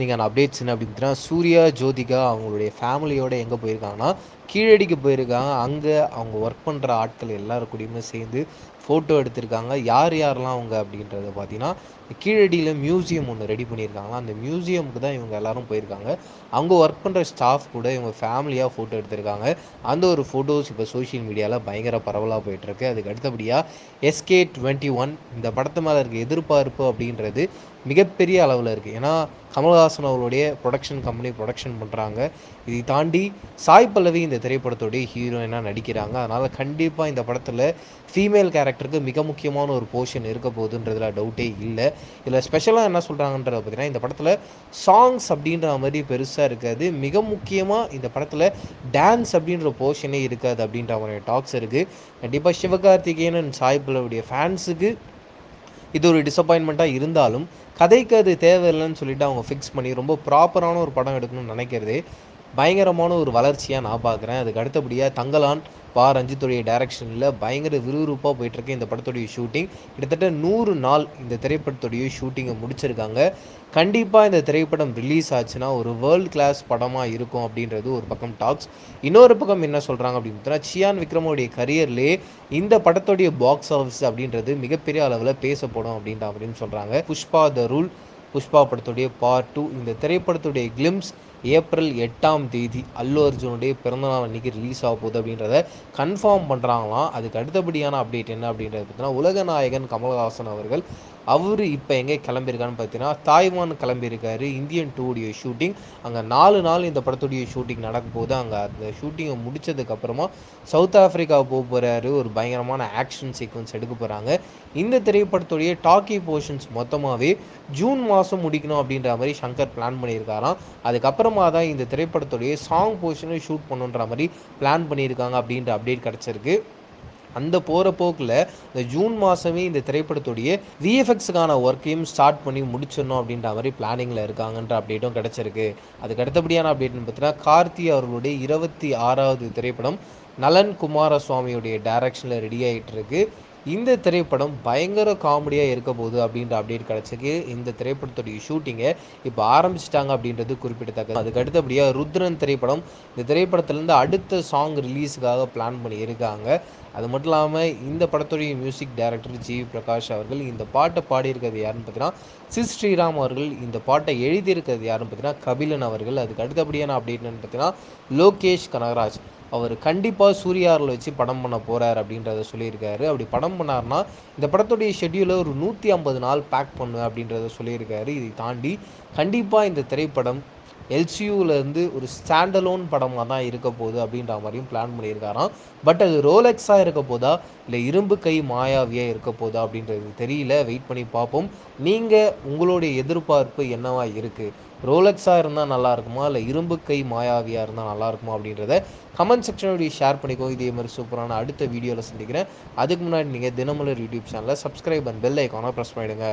நீங்க அப்டேட்ஸ் என்ன அப்படின்னு சூர்யா, ஜோதிகா அவங்களுடைய ஃபேமிலியோட எங்க போயிருக்காங்கன்னா, கீழடிக்கு போயிருக்காங்க. அங்கே அவங்க ஒர்க் பண்ணுற ஆட்கள் எல்லார் கூடயுமே சேர்ந்து ஃபோட்டோ எடுத்திருக்காங்க. யார் யாரெல்லாம் அவங்க அப்படின்றத பார்த்தீங்கன்னா, கீழடியில் மியூசியம் ஒன்று ரெடி பண்ணியிருக்காங்க அந்த மியூசியம்க்கு தான் இவங்க எல்லாரும் போயிருக்காங்க. அவங்க ஒர்க் பண்ணுற ஸ்டாஃப் கூட இவங்க ஃபேமிலியாக ஃபோட்டோ எடுத்திருக்காங்க. அந்த ஒரு ஃபோட்டோஸ் இப்போ சோஷியல் மீடியாவில் பயங்கர பரவலாக போயிட்டுருக்கு. அதுக்கு அடுத்தபடியாக எஸ்கே 21 இந்த படத்து மேலே இருக்க எதிர்பார்ப்பு அப்படின்றது மிகப்பெரிய அளவில் இருக்குது ஏன்னா, கமல்ஹாசன் அவர்களுடைய ப்ரொடக்ஷன் கம்பெனி ப்ரொடக்ஷன் பண்ணுறாங்க இதை தாண்டி சாய் பல்லவி இந்த திரைப்படத்துடைய ஹீரோயினாக நடிக்கிறாங்க. அதனால் கண்டிப்பாக இந்த படத்தில் ஃபீமேல் கேரக்டருக்கு மிக முக்கியமான ஒரு போர்ஷன் இருக்க போகுதுன்றதுல டவுட்டே இல்லை இதில் ஸ்பெஷலாக என்ன சொல்கிறாங்கன்றத பார்த்தீங்கன்னா, இந்த படத்தில் சாங்ஸ் அப்படின்ற மாதிரி பெருசாக இருக்காது. மிக முக்கியமாக இந்த படத்தில் டான்ஸ் அப்படின்ற போர்ஷனே இருக்காது அப்படின்ற மாதிரி டாக்ஸ் இருக்குது கண்டிப்பாக சிவகார்த்திகேயன் அண்ட் சாய் ஃபேன்ஸுக்கு இது ஒரு டிசப்பாயின்மெண்ட்டாக இருந்தாலும், கதைக்கு அது தேவையில்லைன்னு சொல்லிட்டு அவங்க ஃபிக்ஸ் பண்ணி ரொம்ப ப்ராப்பரான ஒரு படம் எடுக்கணும்னு நினைக்கிறது பயங்கரமான ஒரு வளர்ச்சியாக நான் பார்க்குறேன். அதுக்கு அடுத்தபடியாக தங்கலான் பா. ரஞ்சித்துடைய டைரக்ஷனில் பயங்கர விறுவிறுப்பாக போயிட்டுருக்கு இந்த படத்துடைய ஷூட்டிங். கிட்டத்தட்ட நூறு நாள் இந்த திரைப்படத்துடைய ஷூட்டிங்கை முடிச்சிருக்காங்க. கண்டிப்பாக இந்த திரைப்படம் ரிலீஸ் ஆச்சுன்னா, ஒரு வேர்ல்ட் கிளாஸ் படமாக இருக்கும் அப்படின்றது ஒரு பக்கம் டாக்ஸ். இன்னொரு பக்கம் என்ன சொல்கிறாங்க அப்படின்னு பார்த்தீங்கன்னா, சியான் விக்ரமுடைய கரியர்லயே இந்த படத்துடைய பாக்ஸ் ஆஃபீஸ் அப்படின்றது மிகப்பெரிய அளவில் பேசப்படும் அப்படின்ற அப்படின்னு சொல்கிறாங்க புஷ்பா த ரூல் புஷ்பா படத்துடைய பார்ட் டூ இந்த திரைப்படத்துடைய கிளிம்ஸ் ஏப்ரல் எட்டாம் தேதி அல்லு அர்ஜுனுடைய பிறந்தநாள் அன்னைக்கு ரிலீஸ் ஆக போகுது அப்படின்றத கன்ஃபார்ம் பண்ணுறாங்களாம் அதுக்கு அடுத்தபடியான அப்டேட் என்ன அப்படின்றது பார்த்தீங்கன்னா, உலகநாயகன் கமலஹாசன் அவர்கள் அவர் இப்போ எங்கே கிளம்பியிருக்கான்னு பார்த்தீங்கன்னா, தாய்வான் கிளம்பியிருக்காரு. Indian 2 shooting. அங்கே நாலு நாள் இந்த படத்துடைய ஷூட்டிங் நடக்கும் போது அங்கே அந்த ஷூட்டிங்கை முடித்ததுக்கப்புறமா சவுத் ஆஃப்ரிக்கா போக போகிறாரு ஒரு பயங்கரமான ஆக்ஷன் சீக்வன்ஸ் எடுக்க போகிறாங்க இந்த திரைப்படத்துடைய டாக்கி போர்ஷன்ஸ் மொத்தமாகவே ஜூன் மாதம் முடிக்கணும் அப்படின்ற மாதிரி சங்கர் பிளான் பண்ணியிருக்காராம். அதுக்கப்புறம் தான் இந்த திரைப்படத்துடைய சாங் போர்ஷனும் ஷூட் பண்ணணுன்ற மாதிரி பிளான் பண்ணியிருக்காங்க அப்படின்ற அப்டேட் கிடச்சிருக்கு அந்த போகிற போக்கில் இந்த ஜூன் மாதமே இந்த திரைப்படத்துடைய விஎஃப்எக்ஸுக்கான ஒர்க்கையும் ஸ்டார்ட் பண்ணி முடிச்சிடணும் அப்படின்ற மாதிரி பிளானிங்கில் இருக்காங்கன்ற அப்டேட்டும் கிடச்சிருக்கு அதுக்கு அடுத்தபடியான அப்டேட்னு பார்த்தீங்கன்னா, கார்த்தி அவர்களுடைய 26வது திரைப்படம் நலன் குமாரசுவாமியுடைய டைரக்ஷனில் ரெடி ஆகிட்டு இருக்கு. இந்த திரைப்படம் பயங்கர காமெடியாக இருக்க போகுது அப்படின்ற அப்டேட் கிடைச்சிருக்கு. இந்த திரைப்படத்துடைய ஷூட்டிங்கை இப்போ ஆரம்பிச்சிட்டாங்க அப்படின்றது குறிப்பிடத்தக்கது. அதுக்கு அடுத்தபடியாக ருத்ரன் திரைப்படம் இந்த திரைப்படத்துலேருந்து அடுத்த சாங் ரிலீஸுக்காக பிளான் பண்ணியிருக்காங்க அது மட்டும் இல்லாமல் இந்த படத்துடைய மியூசிக் டைரக்டர் ஜி. பிரகாஷ் அவர்கள் இந்த பாட்டை பாடியிருக்கிறது யாருன்னு பார்த்தீங்கன்னா, சி ஸ்ரீராம் அவர்கள். இந்த பாட்டை எழுதியிருக்கிறது யாருன்னு பார்த்தீங்கன்னா, கபிலன் அவர்கள். அதுக்கு அடுத்தபடியான அப்டேட் என்னன்னு பார்த்தீங்கன்னா, லோகேஷ் கனகராஜ் அவர் கண்டிப்பாக சூரியாரில் வச்சு படம் பண்ண போகிறார் அப்படின்றத சொல்லியிருக்காரு. அப்படி படம் பண்ணாருன்னா, இந்த படத்துடைய ஷெட்யூலை ஒரு 150 நாள் பேக் பண்ணுவேன் அப்படின்றத சொல்லியிருக்காரு. இதை தாண்டி கண்டிப்பாக இந்த திரைப்படம் எல்சியூலேருந்து ஒரு ஸ்டாண்டலோன் படமாக தான் இருக்க போகுது அப்படின்ற மாதிரியும் பிளான் பண்ணியிருக்காராம். பட் அது ரோலெக்ஸாக இருக்க போதா, இல்லை இரும்பு கை மாயாவியாக இருக்க போதா அப்படின்றது தெரியல. வெயிட் பண்ணி பார்ப்போம். நீங்கள் உங்களுடைய எதிர்பார்ப்பு என்னவாக இருக்குது ரோலெக்ஸாக இருந்தால் நல்லா இருக்குமா? இல்லை இரும்பு கை மாயாவியாக இருந்தால் நல்லா இருக்குமா? அப்படின்றத கமெண்ட் செக்ஷன்ல ஷேர் பண்ணிக்கோ இதே மாதிரி சூப்பரான அடுத்த வீடியோவில் சந்திக்கிறேன். அதுக்கு முன்னாடி நீங்கள் தினமலர் யூடியூப் சேனலில் சப்ஸ்கிரைப் அண்ட் பெல் ஐகான பிரஸ் பண்ணிவிடுங்க